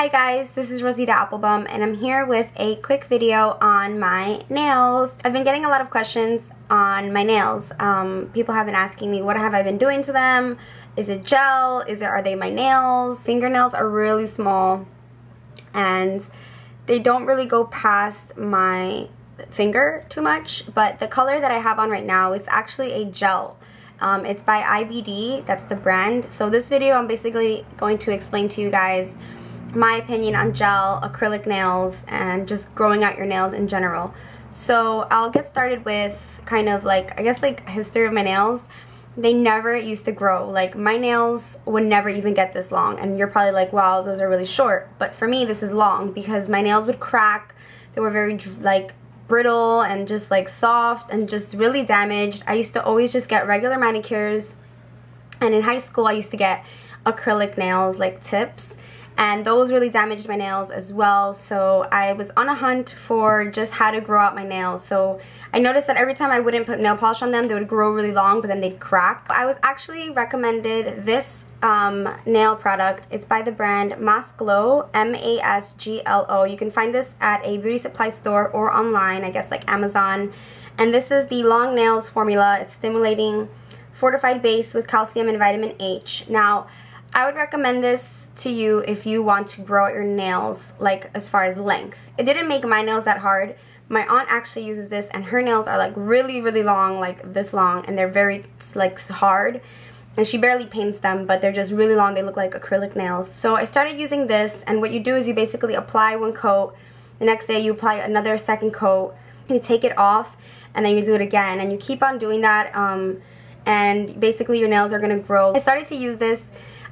Hi guys, this is Rosita Applebum and I'm here with a quick video on my nails. I've been getting a lot of questions on my nails. Um, people have been asking me what have I been doing to them? Is it gel? Is it are they my nails? Fingernails are really small and they don't really go past my finger too much but the color that I have on right now it's actually a gel. Um, it's by IBD, that's the brand. So this video I'm basically going to explain to you guys my opinion on gel, acrylic nails, and just growing out your nails in general. So I'll get started with kind of like, I guess like history of my nails. They never used to grow. Like my nails would never even get this long. And you're probably like, wow, those are really short. But for me, this is long because my nails would crack. They were very like brittle and just like soft and just really damaged. I used to always just get regular manicures. And in high school, I used to get acrylic nails like tips and those really damaged my nails as well so I was on a hunt for just how to grow out my nails so I noticed that every time I wouldn't put nail polish on them they would grow really long but then they'd crack. I was actually recommended this um, nail product. It's by the brand Masglo, M-A-S-G-L-O. You can find this at a beauty supply store or online, I guess like Amazon. And this is the Long Nails formula. It's stimulating fortified base with calcium and vitamin H. Now, I would recommend this to you if you want to grow your nails, like as far as length. It didn't make my nails that hard. My aunt actually uses this and her nails are like really, really long, like this long, and they're very like hard. And she barely paints them, but they're just really long. They look like acrylic nails. So I started using this, and what you do is you basically apply one coat. The next day you apply another second coat. You take it off, and then you do it again. And you keep on doing that, um, and basically your nails are going to grow. I started to use this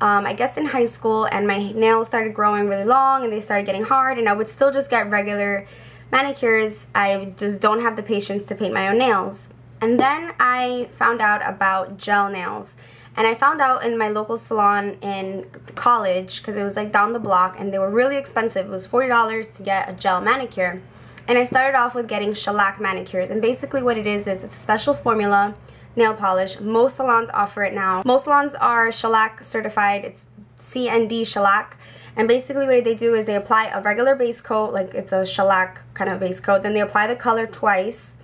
um, I guess in high school and my nails started growing really long and they started getting hard and I would still just get regular manicures. I just don't have the patience to paint my own nails. And then I found out about gel nails. And I found out in my local salon in college because it was like down the block and they were really expensive. It was $40 to get a gel manicure. And I started off with getting shellac manicures. And basically what it is is it's a special formula nail polish. Most salons offer it now. Most salons are shellac certified. It's CND shellac. And basically what they do is they apply a regular base coat, like it's a shellac kind of base coat. Then they apply the color twice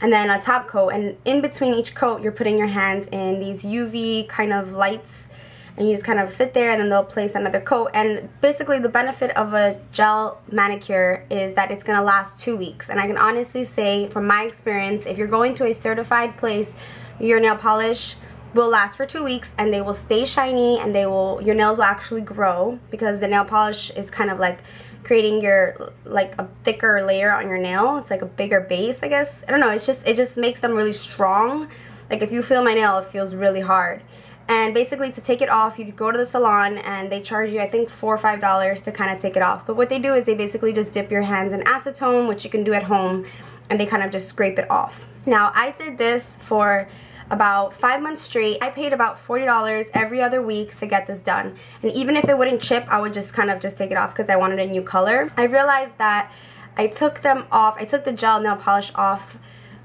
and then a top coat. And in between each coat, you're putting your hands in these UV kind of lights and you just kind of sit there and then they'll place another coat and basically the benefit of a gel manicure is that it's going to last two weeks and I can honestly say from my experience if you're going to a certified place your nail polish will last for two weeks and they will stay shiny and they will your nails will actually grow because the nail polish is kind of like creating your like a thicker layer on your nail. It's like a bigger base I guess. I don't know. It's just it just makes them really strong. Like if you feel my nail it feels really hard. And basically to take it off you go to the salon and they charge you I think four or five dollars to kind of take it off. But what they do is they basically just dip your hands in acetone which you can do at home and they kind of just scrape it off now I did this for about five months straight. I paid about $40 every other week to get this done. And even if it wouldn't chip, I would just kind of just take it off because I wanted a new color. I realized that I took them off, I took the gel nail polish off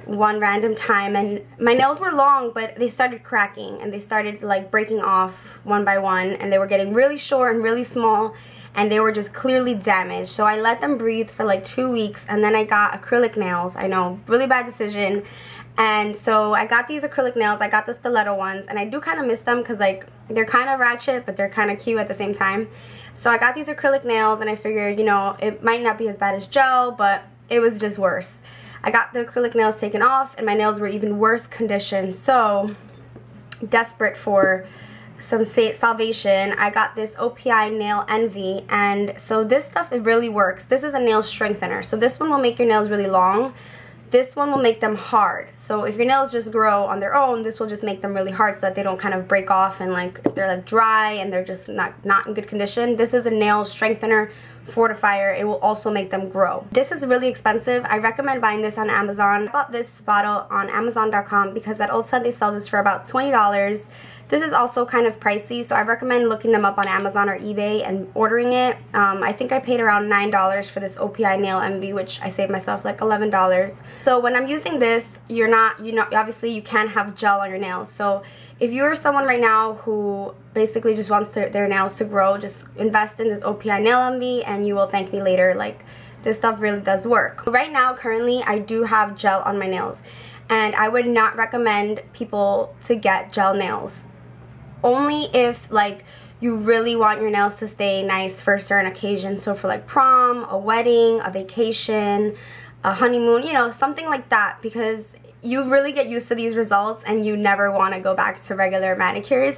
one random time and my nails were long but they started cracking and they started like breaking off one by one and they were getting really short and really small and they were just clearly damaged. So I let them breathe for like two weeks and then I got acrylic nails. I know really bad decision. And so I got these acrylic nails I got the stiletto ones and I do kind of miss them because like they're kind of ratchet but they're kind of cute at the same time. So I got these acrylic nails and I figured you know it might not be as bad as gel but it was just worse I got the acrylic nails taken off and my nails were even worse condition. So, desperate for some salvation, I got this OPI Nail Envy. And so this stuff, it really works. This is a nail strengthener. So this one will make your nails really long. This one will make them hard. So if your nails just grow on their own, this will just make them really hard so that they don't kind of break off and like if they're like dry and they're just not, not in good condition. This is a nail strengthener fortifier. It will also make them grow. This is really expensive. I recommend buying this on Amazon. I bought this bottle on Amazon.com because at Ulta they sell this for about $20. This is also kind of pricey, so I recommend looking them up on Amazon or eBay and ordering it. Um, I think I paid around $9 for this OPI Nail Envy, which I saved myself like $11. So when I'm using this, you're not, you know, obviously you can't have gel on your nails. So if you're someone right now who basically just wants to, their nails to grow, just invest in this OPI Nail Envy and you will thank me later. Like, this stuff really does work. Right now, currently, I do have gel on my nails. And I would not recommend people to get gel nails only if like you really want your nails to stay nice for certain occasions. So for like prom, a wedding, a vacation, a honeymoon, you know, something like that because you really get used to these results and you never want to go back to regular manicures.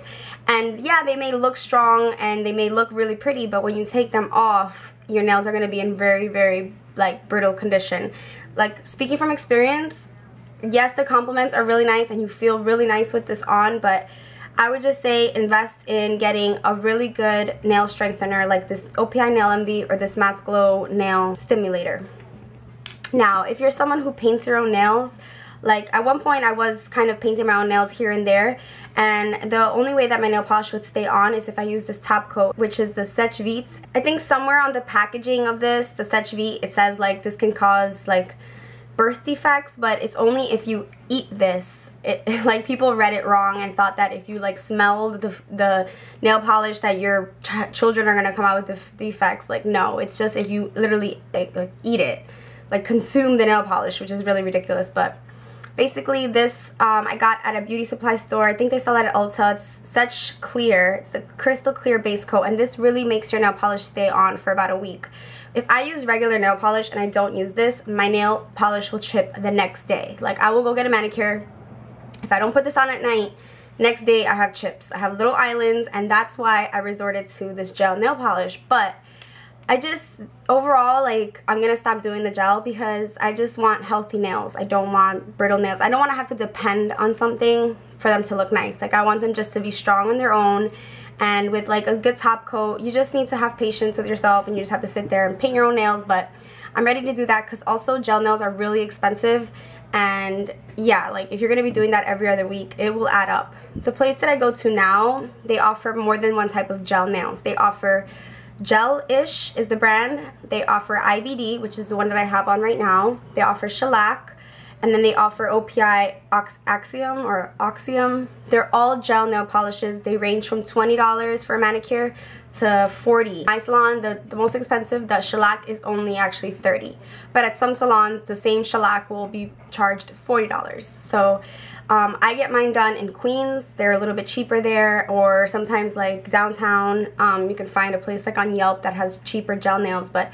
And yeah, they may look strong and they may look really pretty, but when you take them off, your nails are going to be in very, very like brittle condition. Like speaking from experience, yes, the compliments are really nice and you feel really nice with this on, but I would just say invest in getting a really good nail strengthener like this OPI Nail Envy or this Masglo Nail Stimulator. Now, if you're someone who paints your own nails, like at one point I was kind of painting my own nails here and there and the only way that my nail polish would stay on is if I use this top coat which is the Seche Vite. I think somewhere on the packaging of this, the Seche Vite, it says like this can cause like birth defects but it's only if you eat this. It, like people read it wrong and thought that if you like smelled the, the nail polish that your ch children are gonna come out with the defects. Like no it's just if you literally like, like eat it. Like consume the nail polish which is really ridiculous. But basically this um, I got at a beauty supply store. I think they sell it at Ulta. It's Seche Clear. It's a crystal clear base coat. And this really makes your nail polish stay on for about a week if I use regular nail polish and I don't use this my nail polish will chip the next day like I will go get a manicure if I don't put this on at night, next day I have chips. I have little islands and that's why I resorted to this gel nail polish. But I just, overall, like, I'm going to stop doing the gel because I just want healthy nails. I don't want brittle nails. I don't want to have to depend on something for them to look nice. Like, I want them just to be strong on their own. And with, like, a good top coat, you just need to have patience with yourself and you just have to sit there and paint your own nails. But I'm ready to do that because also gel nails are really expensive. And yeah like if you're gonna be doing that every other week it will add up. The place that I go to now they offer more than one type of gel nails. They offer Gelish is the brand. They offer IBD which is the one that I have on right now. They offer shellac and then they offer OPI Ox Axxium or Oxium they're all gel nail polishes. They range from $20 for a manicure to 40 my salon the, the most expensive the shellac is only actually 30 but at some salons the same shellac will be charged $40 so um, I get mine done in Queens. They're a little bit cheaper there. Or sometimes like downtown um, you can find a place like on Yelp that has cheaper gel nails. But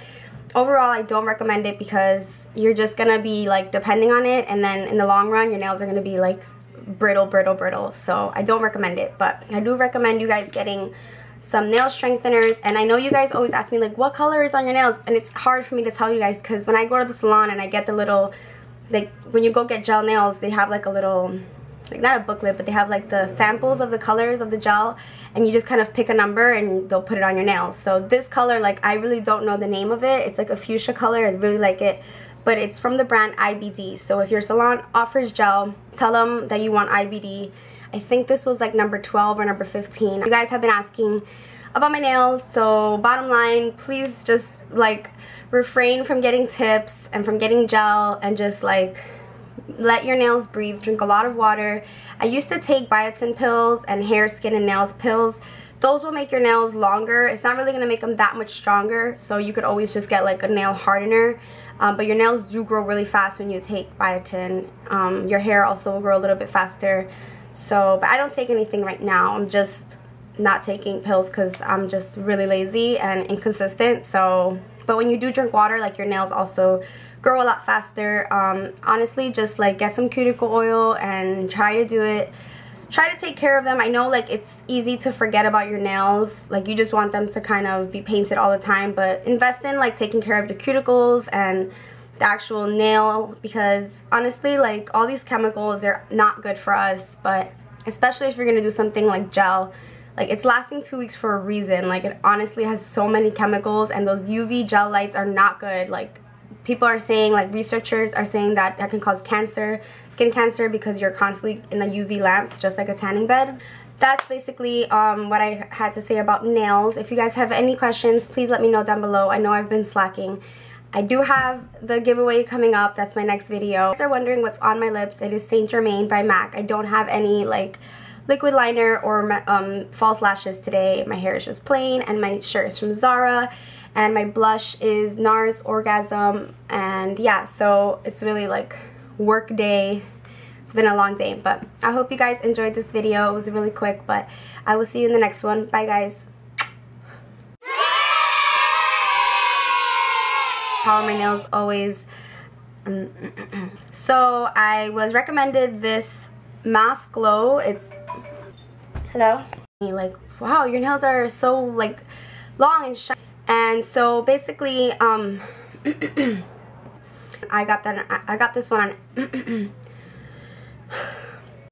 overall I don't recommend it because you're just gonna be like depending on it and then in the long run your nails are gonna be like brittle brittle brittle. So I don't recommend it but I do recommend you guys getting some nail strengtheners and I know you guys always ask me like what color is on your nails? And it's hard for me to tell you guys because when I go to the salon and I get the little like when you go get gel nails they have like a little like not a booklet but they have like the samples of the colors of the gel and you just kind of pick a number and they'll put it on your nails. So this color like I really don't know the name of it. It's like a fuchsia color. I really like it. But it's from the brand IBD so if your salon offers gel tell them that you want IBD I think this was like number 12 or number 15. You guys have been asking about my nails, so bottom line, please just like refrain from getting tips and from getting gel and just like let your nails breathe. Drink a lot of water. I used to take biotin pills and hair, skin, and nails pills. Those will make your nails longer. It's not really going to make them that much stronger, so you could always just get like a nail hardener. Um, but your nails do grow really fast when you take biotin. Um, your hair also will grow a little bit faster. So, but I don't take anything right now. I'm just not taking pills because I'm just really lazy and inconsistent. So, but when you do drink water, like your nails also grow a lot faster. Um, honestly, just like get some cuticle oil and try to do it. Try to take care of them. I know like it's easy to forget about your nails. Like you just want them to kind of be painted all the time. But invest in like taking care of the cuticles and the actual nail because honestly like all these chemicals are not good for us but especially if you're gonna do something like gel like it's lasting two weeks for a reason like it honestly has so many chemicals and those UV gel lights are not good like people are saying like researchers are saying that that can cause cancer skin cancer because you're constantly in a UV lamp just like a tanning bed that's basically um, what I had to say about nails. If you guys have any questions, please let me know down below. I know I've been slacking. I do have the giveaway coming up. That's my next video. If you're wondering what's on my lips, it is Saint Germain by MAC. I don't have any like liquid liner or um, false lashes today. My hair is just plain and my shirt is from Zara and my blush is NARS Orgasm. And yeah so it's really like work day. It's been a long day but I hope you guys enjoyed this video. It was really quick but I will see you in the next one. Bye guys. How my nails always. So I was recommended this Masglo. It's hello? Like wow your nails are so like long and shiny. And so basically um I got that I got this one on